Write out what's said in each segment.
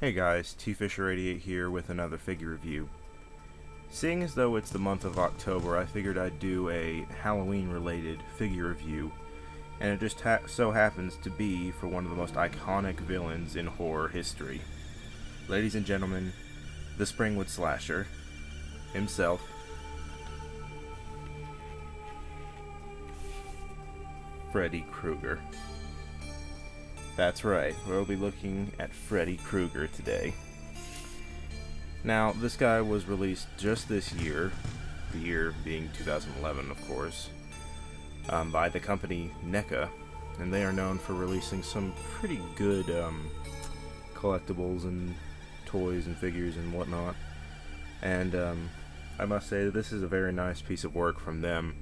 Hey guys, T-Fisher88 here with another figure review. Seeing as though it's the month of October, I figured I'd do a Halloween-related figure review, and it just ha so happens to be for one of the most iconic villains in horror history. Ladies and gentlemen, the Springwood Slasher, himself, Freddy Krueger. That's right, we'll be looking at Freddy Krueger today. Now, this guy was released just this year, the year being 2011, of course, um, by the company NECA, and they are known for releasing some pretty good um, collectibles and toys and figures and whatnot. And um, I must say that this is a very nice piece of work from them.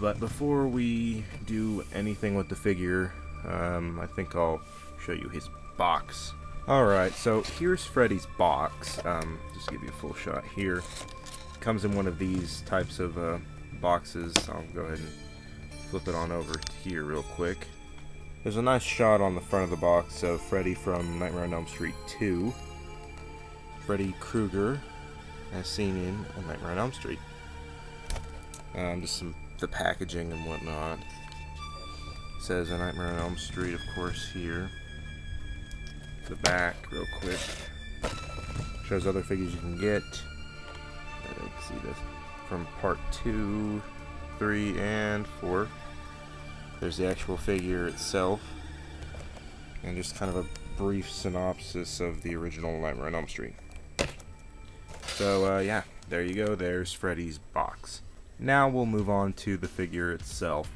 But before we do anything with the figure, um, I think I'll show you his box. Alright, so here's Freddy's box. Um, just give you a full shot here. Comes in one of these types of uh, boxes. I'll go ahead and flip it on over here real quick. There's a nice shot on the front of the box of Freddy from Nightmare on Elm Street 2. Freddy Krueger, as seen in Nightmare on Elm Street. Um, just some the packaging and whatnot says A Nightmare on Elm Street, of course, here. The back, real quick. Shows other figures you can get. Can see this. From part 2, 3, and 4. There's the actual figure itself. And just kind of a brief synopsis of the original Nightmare on Elm Street. So, uh, yeah, there you go. There's Freddy's box. Now we'll move on to the figure itself.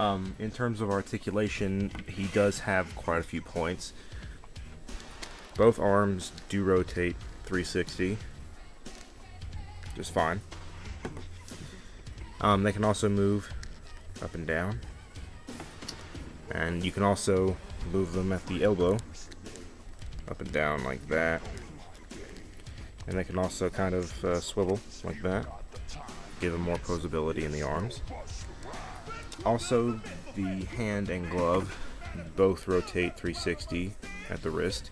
Um, in terms of articulation, he does have quite a few points. Both arms do rotate 360, just fine. Um, they can also move up and down, and you can also move them at the elbow, up and down like that. And they can also kind of uh, swivel like that, give them more posability in the arms. Also, the hand and glove both rotate 360 at the wrist,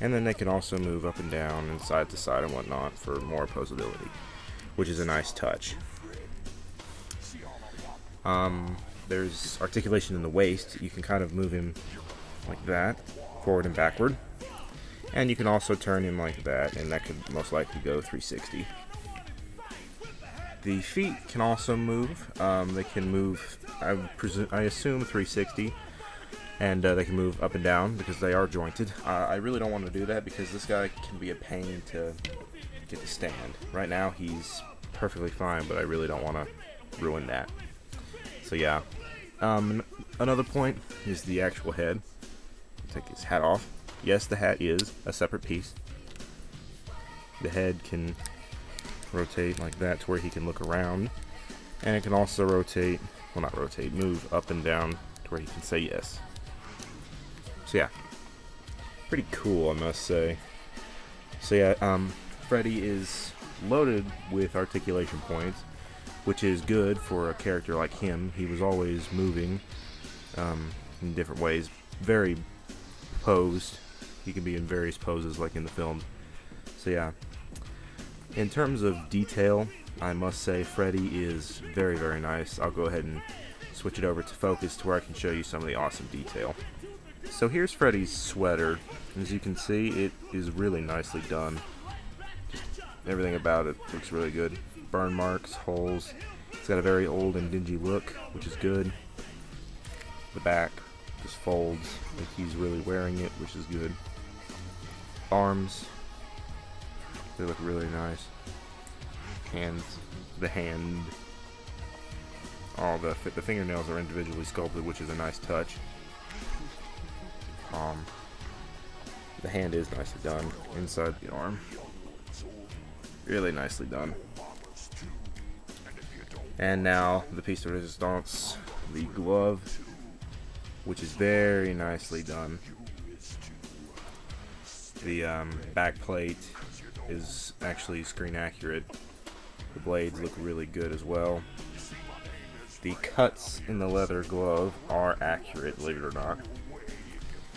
and then they can also move up and down and side to side and whatnot for more posability, which is a nice touch. Um, there's articulation in the waist. You can kind of move him like that, forward and backward. And you can also turn him like that, and that could most likely go 360. The feet can also move. Um, they can move, I presume, I assume 360, and uh, they can move up and down because they are jointed. Uh, I really don't want to do that because this guy can be a pain to get to stand. Right now he's perfectly fine, but I really don't want to ruin that. So yeah. Um, another point is the actual head. Take his hat off. Yes, the hat is a separate piece. The head can rotate like that to where he can look around. And it can also rotate, well not rotate, move up and down to where he can say yes. So yeah, pretty cool I must say. So yeah, um, Freddy is loaded with articulation points, which is good for a character like him. He was always moving um, in different ways, very posed. He can be in various poses like in the film. So yeah, in terms of detail, I must say Freddy is very, very nice. I'll go ahead and switch it over to focus to where I can show you some of the awesome detail. So here's Freddy's sweater. As you can see, it is really nicely done. Everything about it looks really good. Burn marks, holes. It's got a very old and dingy look, which is good. The back just folds like he's really wearing it, which is good. Arms, they look really nice. Hands, the hand, all the the fingernails are individually sculpted, which is a nice touch. Um, the hand is nicely done inside the arm. Really nicely done. And now the piece de resistance, the glove, which is very nicely done. The um, back plate is actually screen accurate. The blades look really good as well. The cuts in the leather glove are accurate, believe it or not.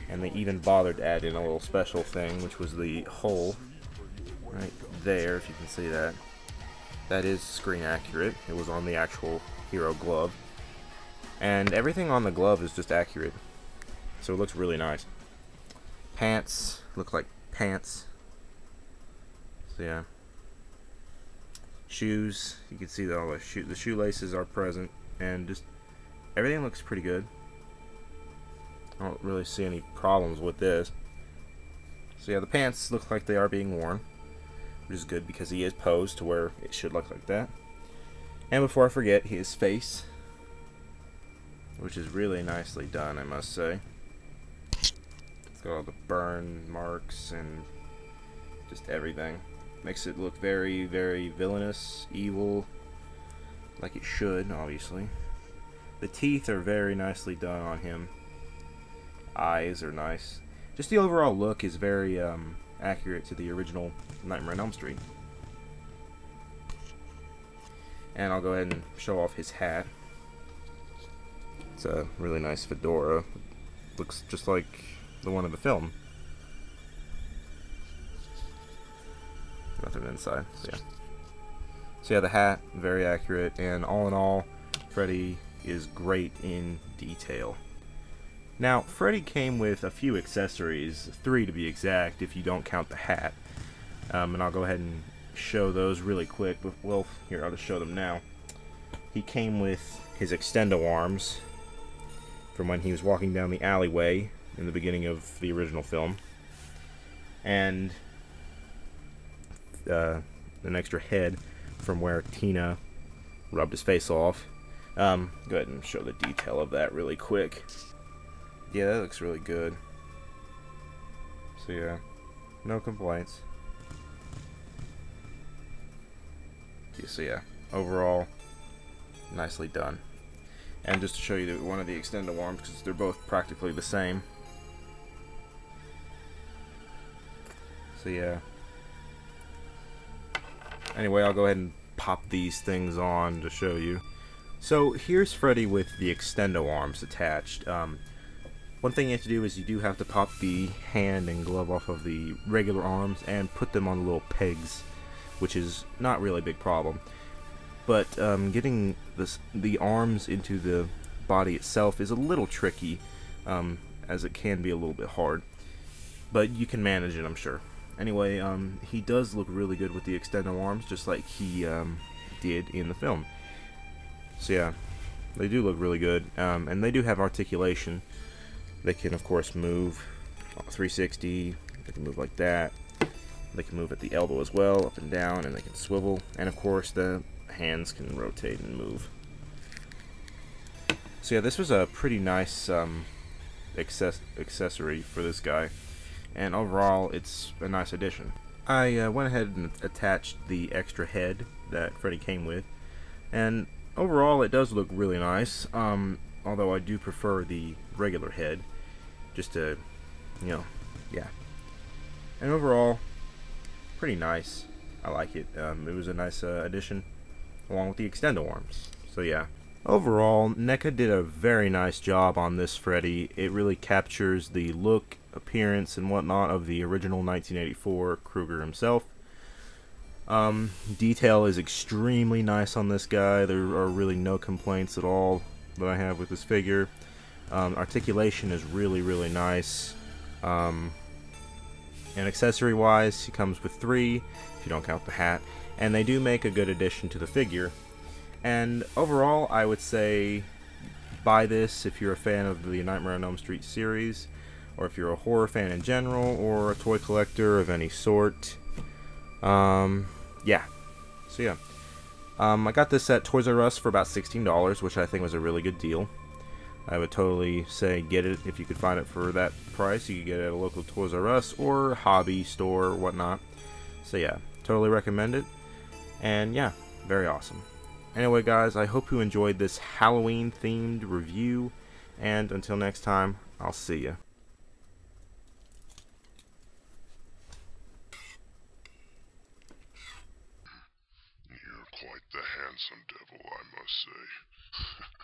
And they even bothered to add in a little special thing, which was the hole right there, if you can see that. That is screen accurate. It was on the actual Hero glove. And everything on the glove is just accurate. So it looks really nice. Pants look like pants. So yeah. Shoes, you can see that all the shoe the shoelaces are present and just everything looks pretty good. I don't really see any problems with this. So yeah, the pants look like they are being worn, which is good because he is posed to where it should look like that. And before I forget, his face, which is really nicely done, I must say. It's got all the burn marks and just everything. Makes it look very, very villainous, evil, like it should, obviously. The teeth are very nicely done on him. Eyes are nice. Just the overall look is very um, accurate to the original Nightmare on Elm Street. And I'll go ahead and show off his hat. It's a really nice fedora. Looks just like the one in the film. Nothing inside, so yeah. So yeah, the hat, very accurate, and all in all, Freddy is great in detail. Now, Freddy came with a few accessories, three to be exact, if you don't count the hat. Um, and I'll go ahead and show those really quick. But, well, here, I'll just show them now. He came with his extendo arms from when he was walking down the alleyway in the beginning of the original film. And uh, an extra head from where Tina rubbed his face off. Um, go ahead and show the detail of that really quick. Yeah, that looks really good. So yeah, no complaints. Yeah, so yeah, overall, nicely done. And just to show you one of the extended arms, because they're both practically the same. So yeah. Anyway, I'll go ahead and pop these things on to show you. So here's Freddy with the extendo arms attached. Um, one thing you have to do is you do have to pop the hand and glove off of the regular arms and put them on the little pegs, which is not really a big problem. But um, getting this, the arms into the body itself is a little tricky, um, as it can be a little bit hard. But you can manage it, I'm sure. Anyway, um, he does look really good with the extendo arms, just like he um, did in the film. So yeah, they do look really good, um, and they do have articulation. They can, of course, move 360. They can move like that. They can move at the elbow as well, up and down, and they can swivel. And, of course, the hands can rotate and move. So, yeah, this was a pretty nice um, access accessory for this guy. And overall, it's a nice addition. I uh, went ahead and attached the extra head that Freddy came with. And overall, it does look really nice. Um, although I do prefer the regular head, just to, you know, yeah. And overall, pretty nice. I like it. Um, it was a nice uh, addition, along with the extendo arms. So yeah. Overall, NECA did a very nice job on this Freddy. It really captures the look, appearance, and whatnot of the original 1984 Krueger himself. Um, detail is extremely nice on this guy. There are really no complaints at all that I have with this figure. Um, articulation is really, really nice. Um, and accessory wise, he comes with three, if you don't count the hat. And they do make a good addition to the figure. And overall, I would say buy this if you're a fan of the Nightmare on Elm Street series, or if you're a horror fan in general, or a toy collector of any sort. Um, yeah. So yeah. Um, I got this at Toys R Us for about $16, which I think was a really good deal. I would totally say get it if you could find it for that price. You could get it at a local Toys R Us or hobby store or whatnot. So yeah, totally recommend it. And yeah, very awesome. Anyway, guys, I hope you enjoyed this Halloween themed review. And until next time, I'll see you. You're quite the handsome devil, I must say.